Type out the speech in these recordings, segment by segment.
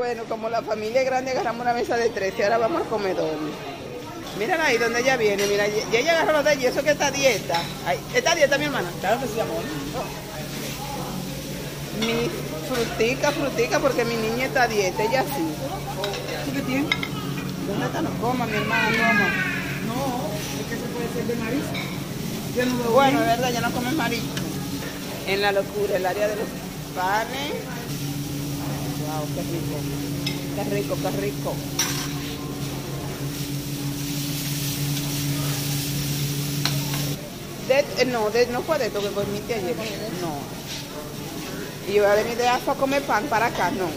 Bueno, como la familia es grande, agarramos una mesa de tres y ahora vamos al comedor. Mírala ahí donde ella viene, mira, y ella agarró los de allí, eso que está dieta. Ay, ¿Está dieta mi hermana? Claro que sí, amor. Mi frutica, frutica, porque mi niña está a dieta, ella sí. ¿Tú qué tienes? ¿Dónde está? No coma, mi hermana, coma. No, es que se puede ser de marisco. Yo no Bueno, es verdad, ya no comen marisco. En la locura, el área de los panes. Qué rico. Qué rico, qué rico. Eh, no, de, no fue de esto que comiste ayer. No. Y yo voy a venir de Afa comer pan para acá, no.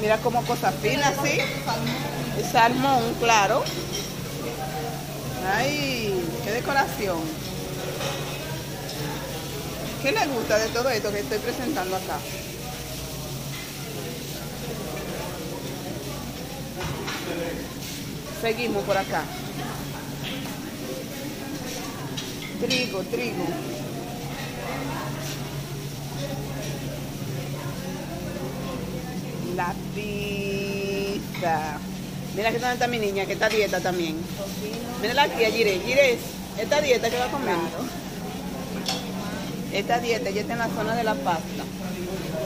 Mira como cosas finas, ¿sí? Salmón, claro. Ay, qué decoración. ¿Qué le gusta de todo esto que estoy presentando acá? Seguimos por acá. Trigo, trigo. La pizza. Mira que está mi niña, que está dieta también. Mírala aquí, a Gire. Gire, esta dieta que va a comer. Esta dieta ya está en la zona de la pasta.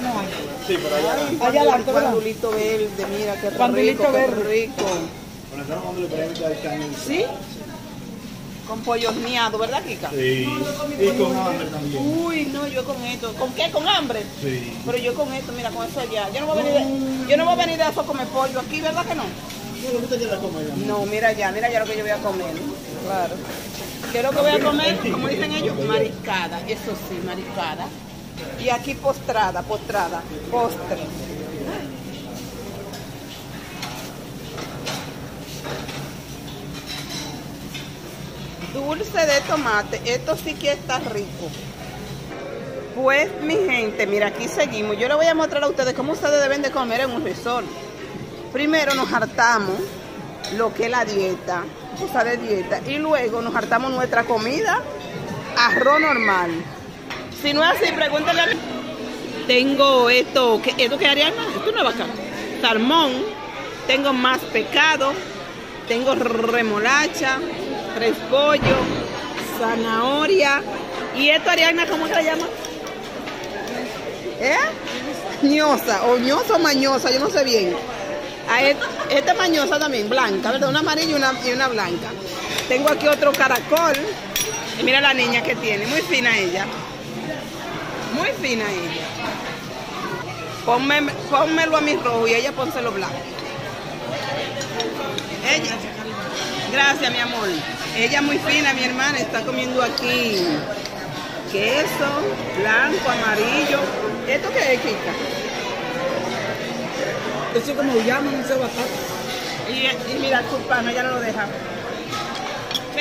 No hay. Sí, pero allá. Allá adelante. Pandulito verde, mira qué Pandulito rico, verde. qué rico. Bueno, estamos cuando le ponemos el cañón. ¿Sí? Con pollo horneado, ¿verdad, Kika? Sí. Y con hambre también. Uy, no, yo con esto. ¿Con qué? ¿Con hambre? Sí. Pero yo con esto, mira, con eso ya. Yo no voy a venir de, yo no voy a venir de eso a comer pollo aquí, ¿verdad que no? No, mira ya, mira ya lo que yo voy a comer. Claro. ¿Qué es lo que voy a comer? Como dicen ellos, mariscada. Eso sí, mariscada. Y aquí postrada, postrada, postre. Dulce de tomate, esto sí que está rico. Pues mi gente, mira, aquí seguimos. Yo les voy a mostrar a ustedes cómo ustedes deben de comer en un resort. Primero nos hartamos lo que es la dieta, cosa de dieta, y luego nos hartamos nuestra comida, arroz normal. Si no es así, pregúntale a mí. Tengo esto, ¿qué, ¿esto qué haría? Esto no es vaca. Salmón, tengo más pescado, tengo remolacha, repollo, zanahoria, y esto Ariana, ¿cómo se llama? ¿Eh? Ñosa, o ñosa o mañosa, yo no sé bien. Et- Esta es mañosa también, blanca, ¿verdad? Una amarilla y una, y una blanca. Tengo aquí otro caracol. Mira la niña que tiene, muy fina ella. Muy fina ella. Ponme, pónmelo a mi rojo y ella pónselo blanco. Ella, gracias mi amor. Ella muy fina, mi hermana, está comiendo aquí queso, blanco, amarillo. ¿Esto qué es, Kika? Eso es como llaman ese batata. Y, y mira, su pana, ya no lo deja.